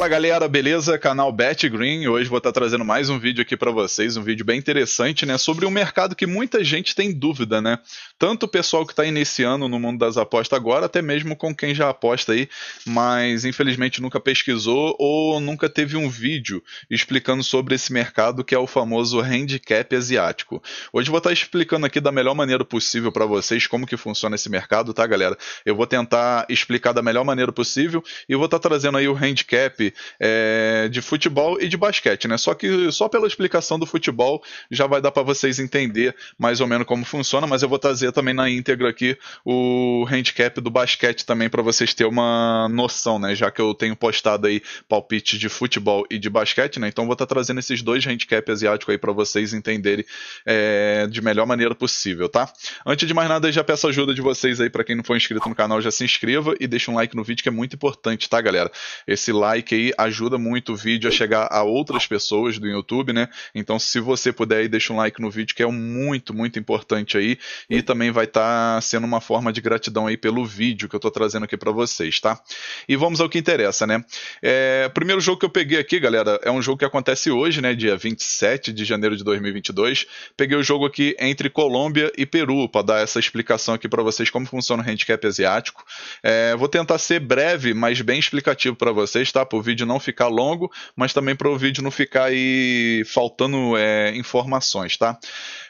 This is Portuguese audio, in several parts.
Fala galera, beleza? Canal Bet Green. Hoje vou estar trazendo mais um vídeo aqui para vocês, um vídeo bem interessante, né, sobre um mercado que muita gente tem dúvida, né? Tanto o pessoal que está iniciando no mundo das apostas agora, até mesmo com quem já aposta aí, mas infelizmente nunca pesquisou ou nunca teve um vídeo explicando sobre esse mercado que é o famoso handicap asiático. Hoje vou estar explicando aqui da melhor maneira possível para vocês como que funciona esse mercado, tá, galera? Eu vou tentar explicar da melhor maneira possível e vou estar trazendo aí o handicap é, de futebol e de basquete, né? Só que só pela explicação do futebol já vai dar para vocês entender mais ou menos como funciona, mas eu vou trazer também na íntegra aqui o handicap do basquete também para vocês terem uma noção, né? Já que eu tenho postado aí palpite de futebol e de basquete, né? Então vou estar tá trazendo esses dois handicap asiáticos aí para vocês entenderem é, de melhor maneira possível, tá? Antes de mais nada, já peço ajuda de vocês aí para quem não for inscrito no canal, já se inscreva e deixa um like no vídeo que é muito importante, tá, galera? Esse like like aí ajuda muito o vídeo a chegar a outras pessoas do YouTube, né? Então, se você puder aí, deixa um like no vídeo, que é muito, muito importante aí. E também vai estar tá sendo uma forma de gratidão aí pelo vídeo que eu tô trazendo aqui para vocês, tá? E vamos ao que interessa, né? É, primeiro jogo que eu peguei aqui, galera, é um jogo que acontece hoje, né? Dia 27 de janeiro de 2022. Peguei o jogo aqui entre Colômbia e Peru, para dar essa explicação aqui para vocês como funciona o handicap asiático. É, vou tentar ser breve, mas bem explicativo para vocês, tá? o vídeo não ficar longo, mas também para o vídeo não ficar aí faltando é, informações, tá?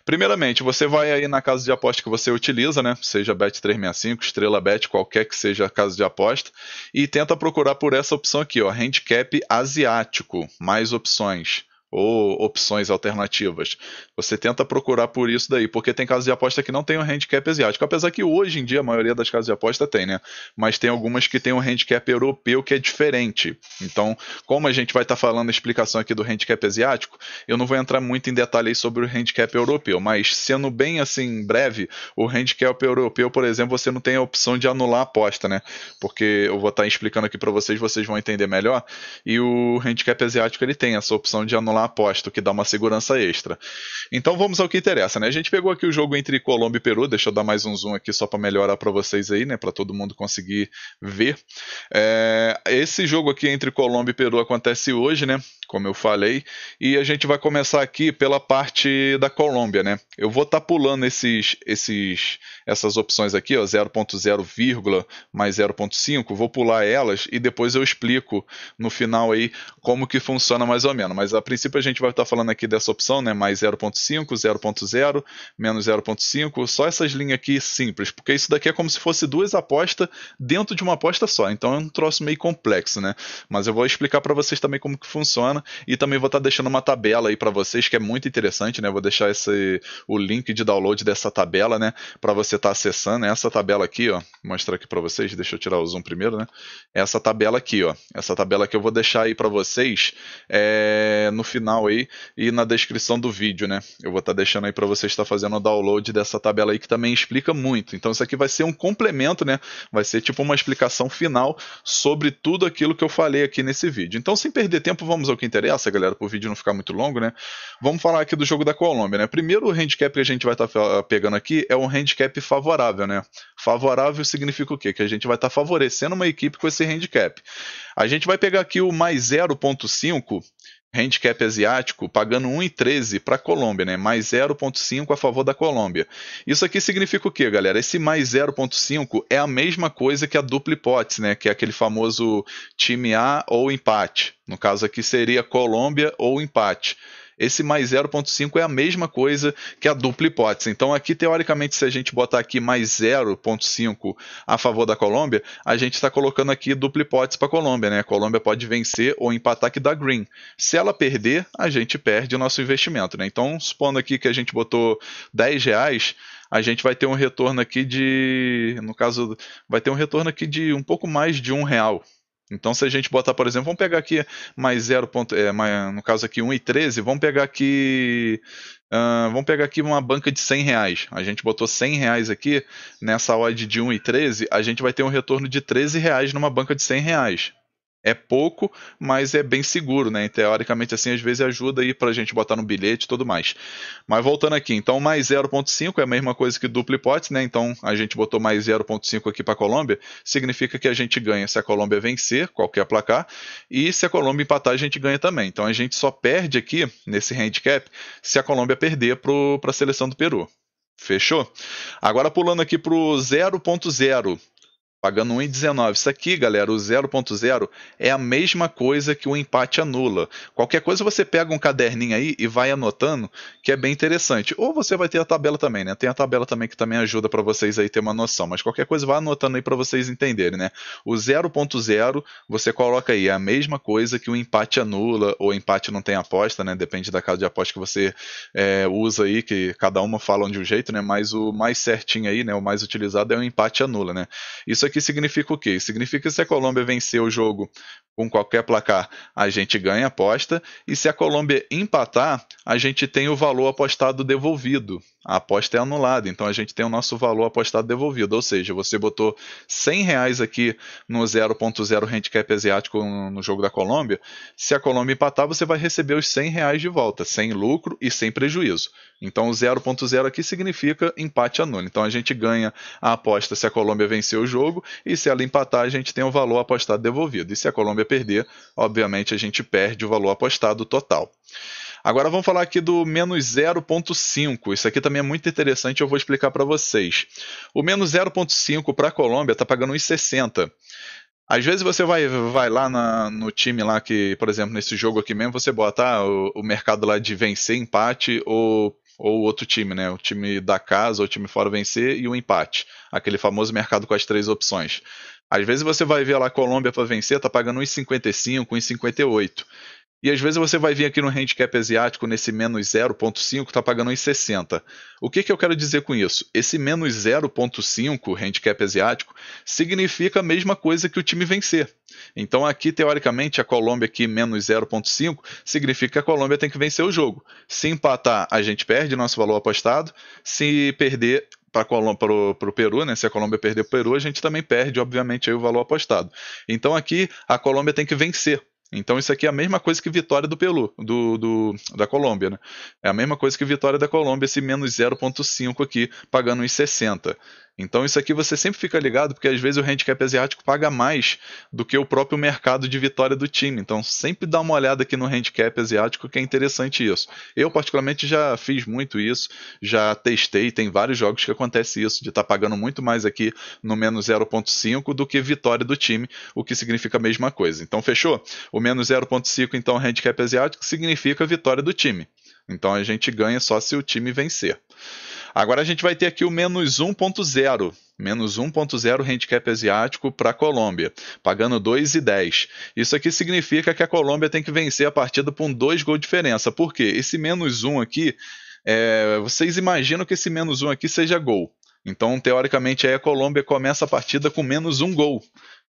Primeiramente, você vai aí na casa de aposta que você utiliza, né? Seja Bet365, Estrela Bet, qualquer que seja a casa de aposta, e tenta procurar por essa opção aqui, ó, handicap asiático, mais opções ou opções alternativas. Você tenta procurar por isso daí, porque tem casas de aposta que não tem um handicap asiático, apesar que hoje em dia a maioria das casas de aposta tem, né? Mas tem algumas que tem um handicap europeu que é diferente. Então, como a gente vai estar tá falando a explicação aqui do handicap asiático, eu não vou entrar muito em detalhes sobre o handicap europeu, mas sendo bem assim breve, o handicap europeu, por exemplo, você não tem a opção de anular a aposta, né? Porque eu vou estar tá explicando aqui para vocês, vocês vão entender melhor. E o handicap asiático ele tem essa opção de anular aposto, que dá uma segurança extra. Então vamos ao que interessa, né? A gente pegou aqui o jogo entre Colômbia e Peru, deixa eu dar mais um zoom aqui só para melhorar para vocês aí, né? Para todo mundo conseguir ver. É, esse jogo aqui entre Colômbia e Peru acontece hoje, né? Como eu falei, e a gente vai começar aqui pela parte da Colômbia, né? Eu vou estar tá pulando esses, esses, essas opções aqui, ó, 0.0, mais 0.5, vou pular elas e depois eu explico no final aí como que funciona mais ou menos. Mas a princípio a gente vai estar tá falando aqui dessa opção, né? Mais 0.5, 0.0, menos 0.5, só essas linhas aqui simples, porque isso daqui é como se fosse duas apostas dentro de uma aposta só. Então é um troço meio complexo, né? Mas eu vou explicar para vocês também como que funciona e também vou estar tá deixando uma tabela aí para vocês que é muito interessante, né? Vou deixar esse o link de download dessa tabela, né, para você estar tá acessando essa tabela aqui, ó. Mostrar aqui para vocês, deixa eu tirar o zoom primeiro, né? Essa tabela aqui, ó. Essa tabela que eu vou deixar aí para vocês é, no final aí e na descrição do vídeo, né? Eu vou estar tá deixando aí para vocês estar fazendo o download dessa tabela aí que também explica muito. Então isso aqui vai ser um complemento, né? Vai ser tipo uma explicação final sobre tudo aquilo que eu falei aqui nesse vídeo. Então sem perder tempo, vamos ao que interessa, galera, para o vídeo não ficar muito longo, né? Vamos falar aqui do jogo da Colômbia, né? Primeiro o handicap que a gente vai estar tá pegando aqui é um handicap favorável, né? Favorável significa o quê? Que a gente vai estar tá favorecendo uma equipe com esse handicap. A gente vai pegar aqui o mais 0.5 handicap asiático pagando 1,13 para a Colômbia, né? mais 0,5 a favor da Colômbia. Isso aqui significa o quê, galera? Esse mais 0,5 é a mesma coisa que a dupla hipótese, né? que é aquele famoso time A ou empate. No caso aqui seria Colômbia ou empate esse mais 0,5 é a mesma coisa que a dupla hipótese. Então, aqui, teoricamente, se a gente botar aqui mais 0,5 a favor da Colômbia, a gente está colocando aqui dupla hipótese para a Colômbia. Né? A Colômbia pode vencer ou empatar que dá green. Se ela perder, a gente perde o nosso investimento. Né? Então, supondo aqui que a gente botou 10 reais, a gente vai ter um retorno aqui de, no caso, vai ter um retorno aqui de um pouco mais de um real. Então, se a gente botar, por exemplo, vamos pegar aqui mais 0. É, mais, no caso aqui 1,13, vamos pegar aqui. Uh, vamos pegar aqui uma banca de 100 reais. A gente botou 100 reais aqui, nessa odd de 1,13, a gente vai ter um retorno de 13 reais numa banca de 100 reais. É pouco, mas é bem seguro, né? teoricamente, assim, às vezes ajuda aí pra gente botar no bilhete e tudo mais. Mas voltando aqui, então mais 0.5 é a mesma coisa que duplo hipótese, né? Então a gente botou mais 0.5 aqui para a Colômbia, significa que a gente ganha se a Colômbia vencer qualquer placar e se a Colômbia empatar a gente ganha também. Então a gente só perde aqui nesse handicap se a Colômbia perder para a seleção do Peru. Fechou? Agora pulando aqui para o 0.0 pagando 1,19. Isso aqui, galera, o 0.0 é a mesma coisa que o empate anula. Qualquer coisa você pega um caderninho aí e vai anotando, que é bem interessante. Ou você vai ter a tabela também, né? Tem a tabela também que também ajuda para vocês aí ter uma noção, mas qualquer coisa vai anotando aí para vocês entenderem, né? O 0.0 você coloca aí é a mesma coisa que o empate anula ou empate não tem aposta, né? Depende da casa de aposta que você é, usa aí, que cada uma fala de um jeito, né? Mas o mais certinho aí, né? O mais utilizado é o empate anula, né? Isso aqui significa o quê? Significa que se a Colômbia vencer o jogo com qualquer placar, a gente ganha a aposta, e se a Colômbia empatar, a gente tem o valor apostado devolvido. A aposta é anulada, então a gente tem o nosso valor apostado devolvido. Ou seja, você botou 100 reais aqui no 0.0 handicap asiático no jogo da Colômbia, se a Colômbia empatar, você vai receber os 100 reais de volta, sem lucro e sem prejuízo. Então o 0.0 aqui significa empate anulo. Então a gente ganha a aposta se a Colômbia vencer o jogo, e se ela empatar, a gente tem o valor apostado devolvido. E se a Colômbia perder, obviamente a gente perde o valor apostado total. Agora vamos falar aqui do menos 0.5. Isso aqui também é muito interessante, eu vou explicar para vocês. O menos 0.5 para a Colômbia está pagando 1,60. Às vezes você vai, vai lá na, no time lá que, por exemplo, nesse jogo aqui mesmo, você bota ah, o, o, mercado lá de vencer, empate ou, ou outro time, né? O time da casa ou o time fora vencer e o empate. Aquele famoso mercado com as três opções. Às vezes você vai ver lá a Colômbia para vencer, tá pagando 1,55, 1,58. E às vezes você vai vir aqui no handicap asiático, nesse menos 0.5, está pagando 1,60. O que, que eu quero dizer com isso? Esse menos 0.5 handicap asiático significa a mesma coisa que o time vencer. Então aqui, teoricamente, a Colômbia aqui menos 0.5 significa que a Colômbia tem que vencer o jogo. Se empatar, a gente perde nosso valor apostado. Se perder, para o Peru, né? Se a Colômbia perder o Peru, a gente também perde, obviamente, o valor apostado. Então aqui a Colômbia tem que vencer. Então isso aqui é a mesma coisa que vitória do Peru, do, do, da Colômbia, né? É a mesma coisa que vitória da Colômbia, esse menos 0.5 aqui, pagando uns 60. Então isso aqui você sempre fica ligado, porque às vezes o handicap asiático paga mais do que o próprio mercado de vitória do time. Então sempre dá uma olhada aqui no handicap asiático, que é interessante isso. Eu particularmente já fiz muito isso, já testei, tem vários jogos que acontece isso, de estar tá pagando muito mais aqui no menos 0.5 do que vitória do time, o que significa a mesma coisa. Então fechou? O menos 0.5 então handicap asiático significa vitória do time. Então a gente ganha só se o time vencer. Agora a gente vai ter aqui o menos 1.0. Menos 1.0 handicap asiático para a Colômbia, pagando 2,10. Isso aqui significa que a Colômbia tem que vencer a partida por um 2 gols de diferença. Por quê? Esse menos 1 aqui, é, vocês imaginam que esse menos 1 aqui seja gol. Então, teoricamente, aí a Colômbia começa a partida com menos um gol.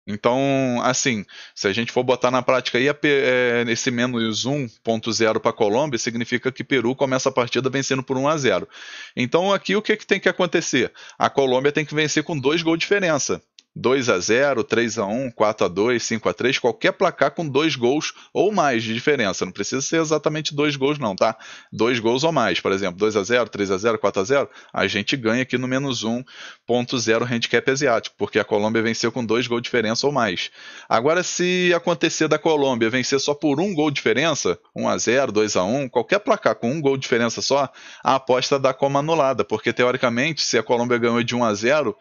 Então, assim, se a gente for botar na prática aí, é, esse menos 1.0 para a Colômbia, significa que Peru começa a partida vencendo por 1 a 0. Então, aqui o que, que tem que acontecer? A Colômbia tem que vencer com dois gols de diferença. 2 a 0, 3 a 1, 4 a 2, 5 a 3, qualquer placar com dois gols ou mais de diferença. Não precisa ser exatamente dois gols não, tá? Dois gols ou mais, por exemplo, 2 a 0, 3 a 0, 4 a 0, a gente ganha aqui no menos 1.0 handicap asiático, porque a Colômbia venceu com dois gols de diferença ou mais. Agora, se acontecer da Colômbia vencer só por um gol de diferença, 1 a 0, 2 a 1, qualquer placar com um gol de diferença só, a aposta dá como anulada, porque teoricamente, se a Colômbia ganhou de 1 a 0,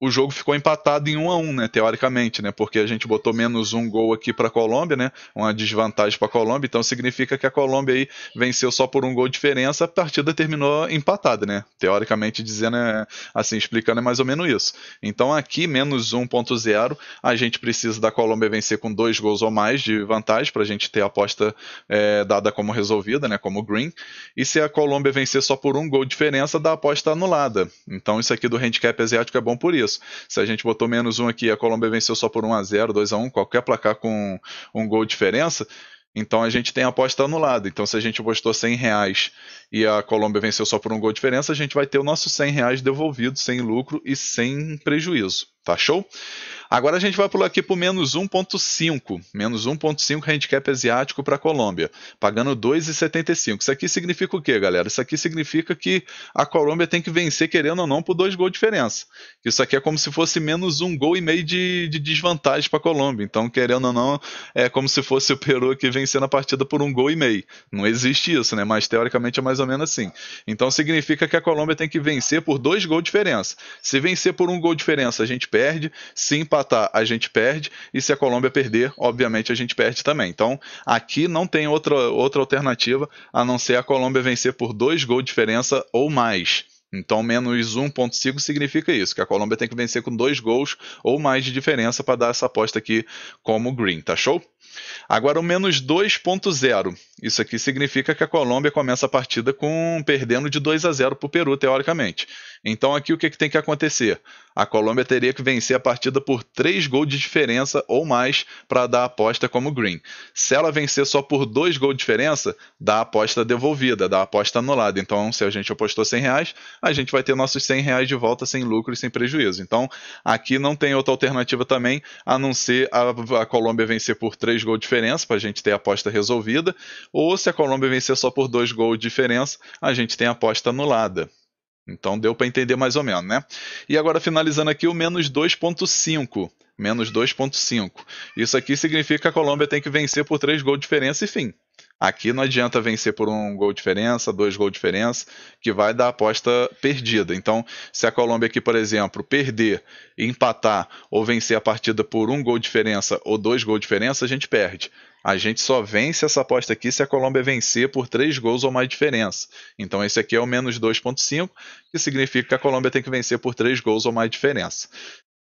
o jogo ficou empatado em 1 a 1 né, teoricamente, né, porque a gente botou menos um gol aqui para a Colômbia, né, uma desvantagem para a Colômbia, então significa que a Colômbia aí venceu só por um gol de diferença, a partida terminou empatada, né, teoricamente dizendo, é, assim, explicando é mais ou menos isso. Então aqui, menos 1.0, a gente precisa da Colômbia vencer com dois gols ou mais de vantagem para a gente ter a aposta é, dada como resolvida, né, como green, e se a Colômbia vencer só por um gol de diferença, dá a aposta anulada. Então isso aqui do handicap asiático é bom por isso isso. Se a gente botou menos um aqui, a Colômbia venceu só por 1 a 0 2 a 1 qualquer placar com um gol de diferença, então a gente tem a aposta anulada. Então, se a gente apostou 100 reais e a Colômbia venceu só por um gol de diferença, a gente vai ter o nosso 100 reais devolvido sem lucro e sem prejuízo. Tá show? Agora a gente vai pular aqui para o menos 1.5. Menos 1.5 handicap asiático para a Colômbia, pagando 2,75. Isso aqui significa o quê, galera? Isso aqui significa que a Colômbia tem que vencer, querendo ou não, por dois gols de diferença. Isso aqui é como se fosse menos um gol e meio de, de desvantagem para a Colômbia. Então, querendo ou não, é como se fosse o Peru aqui vencendo a partida por um gol e meio. Não existe isso, né? Mas teoricamente é mais ou menos assim. Então significa que a Colômbia tem que vencer por dois gols de diferença. Se vencer por um gol de diferença, a gente perde. Se empatar, a gente perde. E se a Colômbia perder, obviamente a gente perde também. Então, aqui não tem outra, outra alternativa a não ser a Colômbia vencer por dois gols de diferença ou mais. Então, menos 1,5 significa isso, que a Colômbia tem que vencer com dois gols ou mais de diferença para dar essa aposta aqui como green, tá show? Agora o menos 2.0. Isso aqui significa que a Colômbia começa a partida com perdendo de 2 a 0 para o Peru, teoricamente. Então aqui o que, que tem que acontecer? A Colômbia teria que vencer a partida por 3 gols de diferença ou mais para dar a aposta como green. Se ela vencer só por 2 gols de diferença, dá a aposta devolvida, dá a aposta anulada. Então se a gente apostou 100 reais, a gente vai ter nossos 100 reais de volta sem lucro e sem prejuízo. Então aqui não tem outra alternativa também a não ser a, a Colômbia vencer por 3 gols de diferença para a gente ter a aposta resolvida, ou se a Colômbia vencer só por 2 gols de diferença, a gente tem a aposta anulada. Então deu para entender mais ou menos, né? E agora finalizando aqui o menos 2.5. Menos 2.5. Isso aqui significa que a Colômbia tem que vencer por 3 gols de diferença e fim. Aqui não adianta vencer por um gol de diferença, dois gols de diferença, que vai dar aposta perdida. Então, se a Colômbia aqui, por exemplo, perder, empatar ou vencer a partida por um gol de diferença ou dois gols de diferença, a gente perde. A gente só vence essa aposta aqui se a Colômbia vencer por três gols ou mais diferença. Então, esse aqui é o menos 2,5, que significa que a Colômbia tem que vencer por três gols ou mais diferença.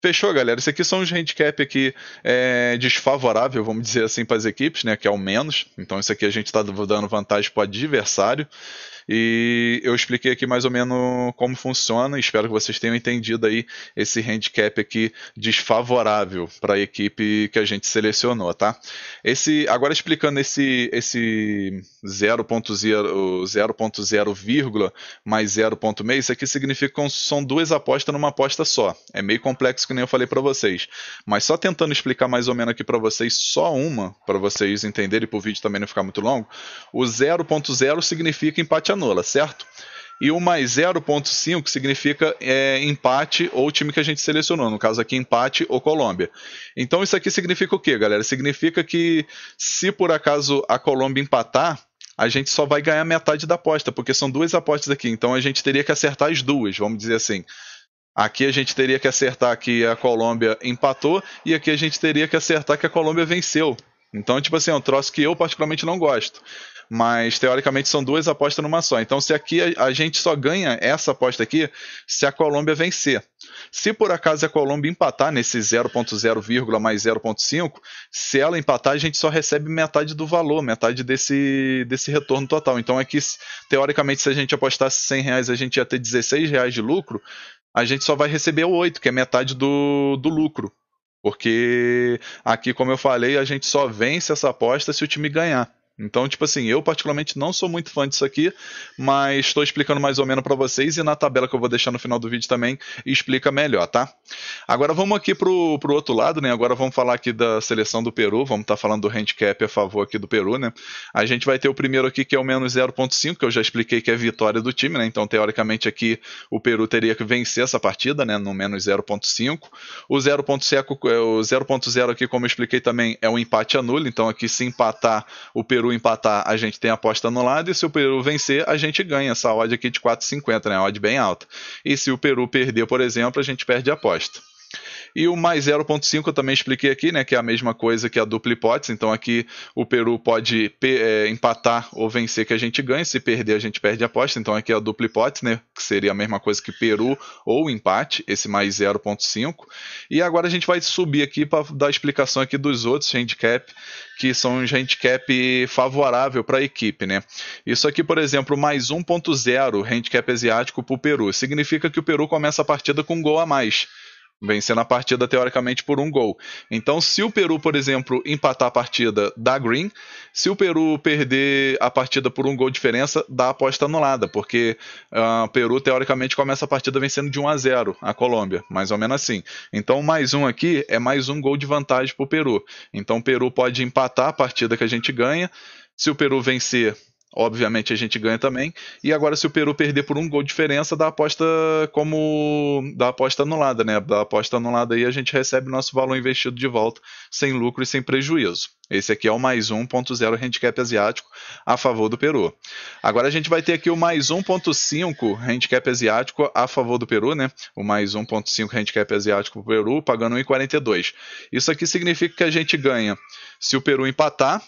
Fechou, galera. Isso aqui são os handicap aqui é, desfavorável, vamos dizer assim, para as equipes, né? Que é o menos. Então, isso aqui a gente está dando vantagem para o adversário. E eu expliquei aqui mais ou menos como funciona. Espero que vocês tenham entendido aí esse handicap aqui desfavorável para a equipe que a gente selecionou, tá? Esse, agora explicando esse, esse 0.0, 0.0, mais 0.6, isso aqui significa que são duas apostas numa aposta só. É meio complexo que nem eu falei para vocês. Mas só tentando explicar mais ou menos aqui para vocês, só uma, para vocês entenderem para o vídeo também não ficar muito longo. O 0.0 significa empate certo? E o mais 0.5 significa é, empate ou time que a gente selecionou, no caso aqui empate ou Colômbia. Então isso aqui significa o quê, galera? Significa que se por acaso a Colômbia empatar, a gente só vai ganhar metade da aposta, porque são duas apostas aqui, então a gente teria que acertar as duas, vamos dizer assim. Aqui a gente teria que acertar que a Colômbia empatou e aqui a gente teria que acertar que a Colômbia venceu. Então, tipo assim, é um troço que eu particularmente não gosto mas teoricamente são duas apostas numa só. Então, se aqui a, a, gente só ganha essa aposta aqui se a Colômbia vencer. Se por acaso a Colômbia empatar nesse 0.0, mais 0.5, se ela empatar, a gente só recebe metade do valor, metade desse, desse retorno total. Então, aqui, teoricamente, se a gente apostasse 100 reais, a gente ia ter 16 reais de lucro, a gente só vai receber o 8, que é metade do, do lucro. Porque aqui, como eu falei, a gente só vence essa aposta se o time ganhar. Então, tipo assim, eu particularmente não sou muito fã disso aqui, mas estou explicando mais ou menos para vocês e na tabela que eu vou deixar no final do vídeo também explica melhor, tá? Agora vamos aqui pro, pro outro lado, né? Agora vamos falar aqui da seleção do Peru, vamos estar tá falando do handicap a favor aqui do Peru, né? A gente vai ter o primeiro aqui que é o menos 0.5, que eu já expliquei que é vitória do time, né? Então, teoricamente aqui o Peru teria que vencer essa partida, né? No menos 0.5. O 0.0 aqui, como eu expliquei também, é um empate a nulo, então aqui se empatar o Peru empatar, a gente tem a aposta anulada, e se o Peru vencer, a gente ganha essa odd aqui de 4,50, né? Odd bem alta. E se o Peru perder, por exemplo, a gente perde a aposta. E o mais 0.5 eu também expliquei aqui, né, que é a mesma coisa que a dupla hipótese. Então aqui o Peru pode é, empatar ou vencer que a gente ganha, se perder a gente perde a aposta. Então aqui é a dupla hipótese, né, que seria a mesma coisa que Peru ou empate, esse mais 0.5. E agora a gente vai subir aqui para dar a explicação aqui dos outros handicap, que são os handicap favorável para a equipe, né? Isso aqui, por exemplo, mais 1.0 handicap asiático para o Peru, significa que o Peru começa a partida com um gol a mais. Vencendo a partida teoricamente por um gol. Então, se o Peru, por exemplo, empatar a partida, dá green. Se o Peru perder a partida por um gol de diferença, dá aposta anulada, porque uh, o Peru teoricamente começa a partida vencendo de 1 a 0 a Colômbia, mais ou menos assim. Então, mais um aqui é mais um gol de vantagem para o Peru. Então, o Peru pode empatar a partida que a gente ganha. Se o Peru vencer, obviamente a gente ganha também. E agora, se o Peru perder por um gol de diferença, dá aposta como. dá aposta anulada, né? Da aposta anulada aí a gente recebe nosso valor investido de volta, sem lucro e sem prejuízo. Esse aqui é o mais 1.0 handicap asiático a favor do Peru. Agora a gente vai ter aqui o mais 1.5 handicap asiático a favor do Peru, né? O mais 1.5 handicap asiático para o Peru, pagando 1,42. Isso aqui significa que a gente ganha se o Peru empatar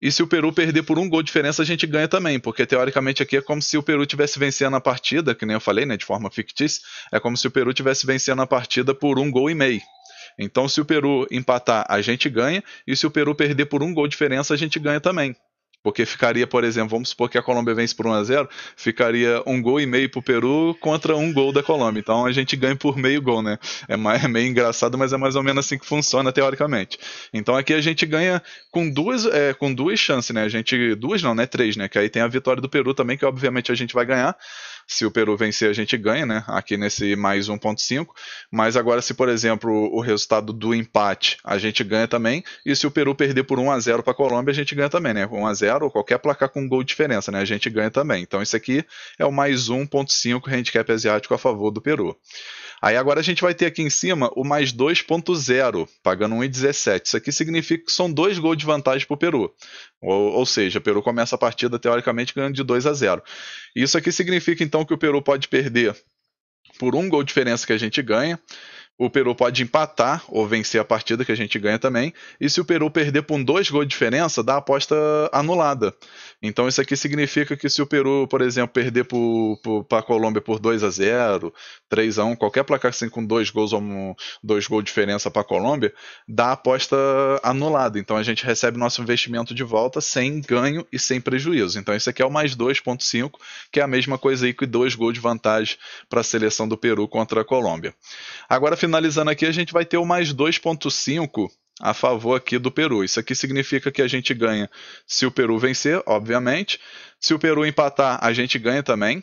e se o Peru perder por um gol de diferença, a gente ganha também, porque teoricamente aqui é como se o Peru tivesse vencendo a partida, que nem eu falei, né, de forma fictícia, é como se o Peru tivesse vencendo a partida por um gol e meio. Então, se o Peru empatar, a gente ganha, e se o Peru perder por um gol de diferença, a gente ganha também. Porque ficaria, por exemplo, vamos supor que a Colômbia vence por 1 a 0 ficaria um gol e meio para o Peru contra um gol da Colômbia. Então a gente ganha por meio gol, né? É, mais, é meio engraçado, mas é mais ou menos assim que funciona teoricamente. Então aqui a gente ganha com duas, é, com duas chances, né? A gente. Duas não, né? Três, né? Que aí tem a vitória do Peru também, que obviamente a gente vai ganhar. Se o Peru vencer, a gente ganha, né? Aqui nesse mais 1.5. Mas agora, se por exemplo o resultado do empate, a gente ganha também. E se o Peru perder por 1 a 0 para a Colômbia, a gente ganha também, né? 1 a 0 ou qualquer placar com gol de diferença, né? A gente ganha também. Então isso aqui é o mais 1.5 handicap asiático a favor do Peru. Aí agora a gente vai ter aqui em cima o mais 2.0, pagando 1,17. Isso aqui significa que são dois gols de vantagem para o Peru. Ou, ou, seja, o Peru começa a partida teoricamente ganhando de 2 a 0. Isso aqui significa então que o Peru pode perder por um gol de diferença que a gente ganha o Peru pode empatar ou vencer a partida que a gente ganha também. E se o Peru perder por dois gols de diferença, dá a aposta anulada. Então isso aqui significa que se o Peru, por exemplo, perder para a Colômbia por 2 a 0 3 a 1 qualquer placar assim com dois gols ou um, dois gols de diferença para a Colômbia, dá a aposta anulada. Então a gente recebe nosso investimento de volta sem ganho e sem prejuízo. Então isso aqui é o mais 2.5, que é a mesma coisa aí que dois gols de vantagem para a seleção do Peru contra a Colômbia. Agora, finalizando aqui, a gente vai ter o mais 2,5 a favor aqui do Peru. Isso aqui significa que a gente ganha se o Peru vencer, obviamente. Se o Peru empatar, a gente ganha também.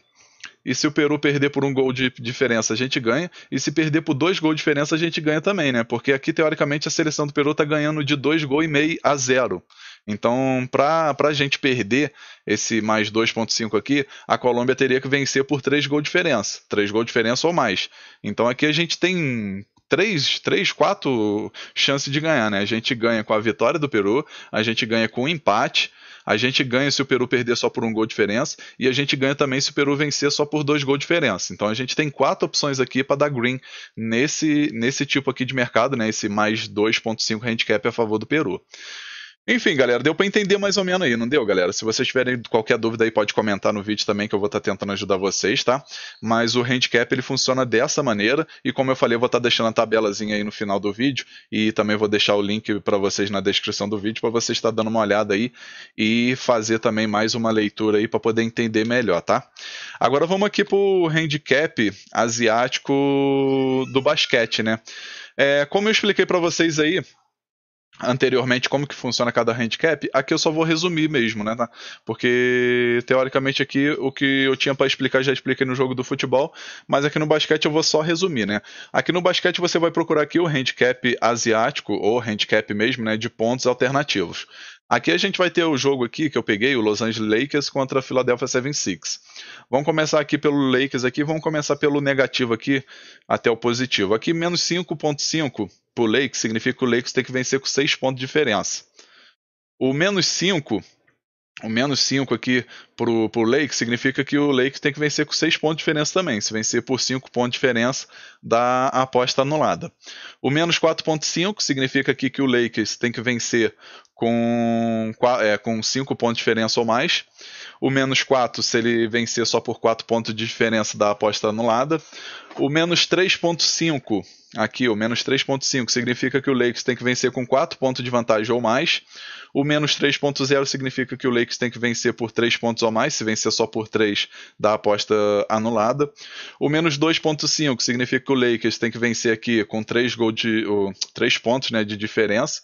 E se o Peru perder por um gol de diferença, a gente ganha. E se perder por dois gols de diferença, a gente ganha também, né? Porque aqui, teoricamente, a seleção do Peru está ganhando de dois gols e meio a zero. Então, para a gente perder esse mais 2,5 aqui, a Colômbia teria que vencer por 3 gols de diferença. 3 gols de diferença ou mais. Então aqui a gente tem três, três, quatro chances de ganhar, né? A gente ganha com a vitória do Peru, a gente ganha com o empate, a gente ganha se o Peru perder só por um gol de diferença, e a gente ganha também se o Peru vencer só por dois gols de diferença. Então a gente tem quatro opções aqui para dar green nesse, nesse tipo aqui de mercado, né? Esse mais 2.5 handicap a favor do Peru. Enfim, galera, deu para entender mais ou menos aí, não deu, galera? Se vocês tiverem qualquer dúvida aí, pode comentar no vídeo também, que eu vou estar tá tentando ajudar vocês, tá? Mas o handicap, ele funciona dessa maneira, e como eu falei, eu vou estar tá deixando a tabelazinha aí no final do vídeo, e também vou deixar o link para vocês na descrição do vídeo, para vocês estar tá dando uma olhada aí, e fazer também mais uma leitura aí, para poder entender melhor, tá? Agora vamos aqui pro handicap asiático do basquete, né? É, como eu expliquei para vocês aí, anteriormente como que funciona cada handicap, aqui eu só vou resumir mesmo, né? Tá? Porque teoricamente aqui o que eu tinha para explicar já expliquei no jogo do futebol, mas aqui no basquete eu vou só resumir, né? Aqui no basquete você vai procurar aqui o handicap asiático ou handicap mesmo, né, de pontos alternativos. Aqui a gente vai ter o jogo aqui que eu peguei, o Los Angeles Lakers contra a Philadelphia 76. Vamos começar aqui pelo Lakers aqui, vamos começar pelo negativo aqui até o positivo. Aqui menos 5.5 pro Lakers significa que o Lakers tem que vencer com 6 pontos de diferença. O menos 5 o menos 5 aqui pro, pro Lake significa que o Lake tem que vencer com 6 pontos de diferença também. Se vencer por 5 pontos de diferença, dá a aposta anulada. O menos 4.5 significa aqui que o Lakers tem que vencer com, é, com 5 pontos de diferença ou mais. O menos 4, se ele vencer só por 4 pontos de diferença, dá a aposta anulada. O menos 3.5 aqui, o menos 3.5 significa que o Lakers tem que vencer com 4 pontos de vantagem ou mais. O menos 3.0 significa que o Lakers tem que vencer por 3 pontos ou mais. Se vencer só por 3, dá aposta anulada. O menos 2.5 significa que o Lakers tem que vencer aqui com 3, gol de, uh, 3 pontos né, de diferença.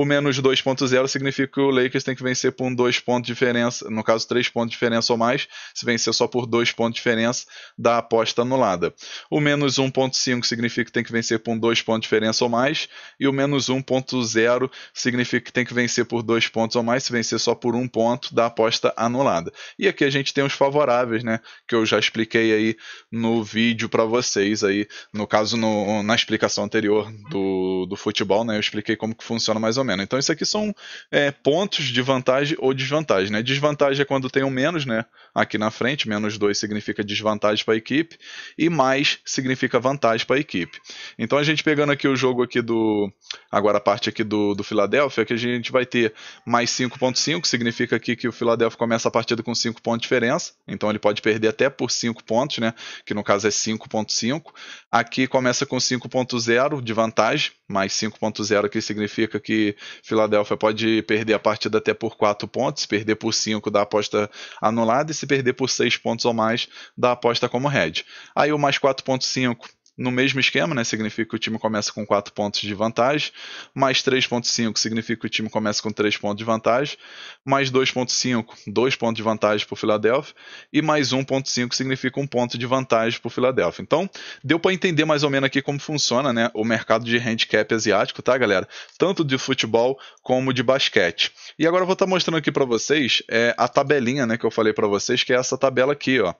O menos 2.0 significa que o Lakers tem que vencer por um 2 pontos de diferença, no caso 3 pontos de diferença ou mais. Se vencer só por 2 pontos de diferença, dá a aposta anulada. O menos 1.5 significa que tem que vencer por um 2 pontos de diferença ou mais. E o menos 1.0 significa que tem que vencer por 2 pontos ou mais. Se vencer só por um ponto, dá a aposta anulada. E aqui a gente tem os favoráveis, né? Que eu já expliquei aí no vídeo para vocês aí. No caso, no, na explicação anterior do, do futebol, né? Eu expliquei como que funciona mais ou menos. Então, isso aqui são é, pontos de vantagem ou desvantagem. Né? Desvantagem é quando tem um menos, né? Aqui na frente, menos 2 significa desvantagem para a equipe, e mais significa vantagem para a equipe. Então, a gente pegando aqui o jogo aqui do. Agora a parte aqui do, do Philadelphia, que a gente vai ter mais 5.5, significa aqui que o Philadelphia começa a partida com 5 pontos de diferença. Então ele pode perder até por 5 pontos, né? Que no caso é 5.5. Aqui começa com 5.0 de vantagem, mais 5.0 aqui significa que Filadélfia pode perder a partida até por 4 pontos, perder por 5 da aposta anulada e se perder por 6 pontos ou mais da aposta como head. Aí o mais 4.5 no mesmo esquema, né? Significa que o time começa com 4 pontos de vantagem, mais 3.5 significa que o time começa com 3 pontos de vantagem, mais 2.5, 2 pontos de vantagem para o Philadelphia, e mais 1.5 significa um ponto de vantagem para o Philadelphia. Então, deu para entender mais ou menos aqui como funciona, né, o mercado de handicap asiático, tá, galera? Tanto de futebol como de basquete. E agora eu vou estar tá mostrando aqui para vocês é, a tabelinha, né, que eu falei para vocês, que é essa tabela aqui, ó.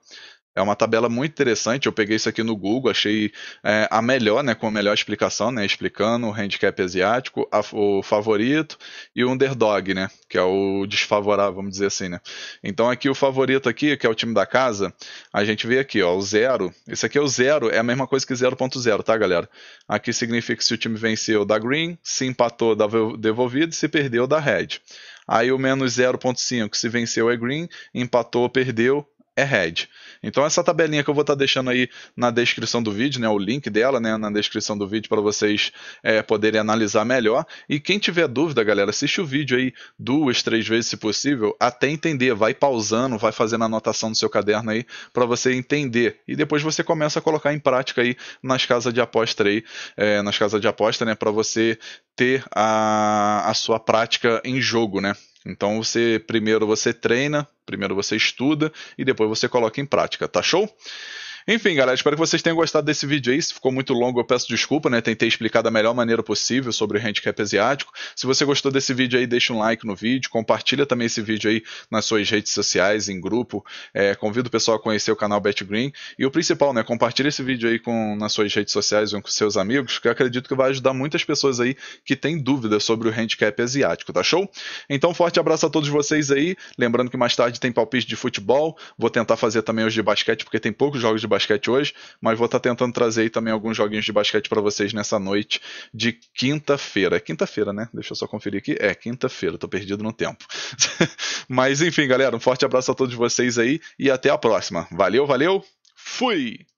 É uma tabela muito interessante. Eu peguei isso aqui no Google, achei é, a melhor, né, com a melhor explicação, né, explicando o handicap asiático, a, o favorito e o underdog, né, que é o desfavorável, vamos dizer assim, né. Então aqui o favorito aqui, que é o time da casa, a gente vê aqui, ó, o zero. Esse aqui é o zero, é a mesma coisa que 0.0, tá, galera? Aqui significa que se o time venceu da green, se empatou da devolvido, se perdeu da red. Aí o menos 0.5, se venceu é green, empatou, perdeu, é head. Então essa tabelinha que eu vou estar tá deixando aí na descrição do vídeo, né, o link dela, né, na descrição do vídeo para vocês é, poderem analisar melhor. E quem tiver dúvida, galera, assiste o vídeo aí duas, três vezes se possível, até entender. Vai pausando, vai fazendo anotação no seu caderno aí para você entender. E depois você começa a colocar em prática aí nas casas de aposta aí, é, nas casas de aposta, né, para você ter a, a sua prática em jogo, né? Então você primeiro você treina, primeiro você estuda e depois você coloca em prática, tá show? Enfim, galera, espero que vocês tenham gostado desse vídeo aí. Se ficou muito longo, eu peço desculpa, né? Tentei explicar da melhor maneira possível sobre o handicap asiático. Se você gostou desse vídeo aí, deixa um like no vídeo, compartilha também esse vídeo aí nas suas redes sociais, em grupo. É, convido o pessoal a conhecer o canal Bet Green. E o principal, né? Compartilha esse vídeo aí com, nas suas redes sociais ou com seus amigos, que eu acredito que vai ajudar muitas pessoas aí que têm dúvidas sobre o handicap asiático, tá show? Então, forte abraço a todos vocês aí. Lembrando que mais tarde tem palpite de futebol. Vou tentar fazer também os de basquete, porque tem poucos jogos de basquete hoje, mas vou estar tá tentando trazer aí também alguns joguinhos de basquete para vocês nessa noite de quinta-feira. É quinta-feira, né? Deixa eu só conferir aqui. É quinta-feira, tô perdido no tempo. mas enfim, galera, um forte abraço a todos vocês aí e até a próxima. Valeu, valeu. Fui!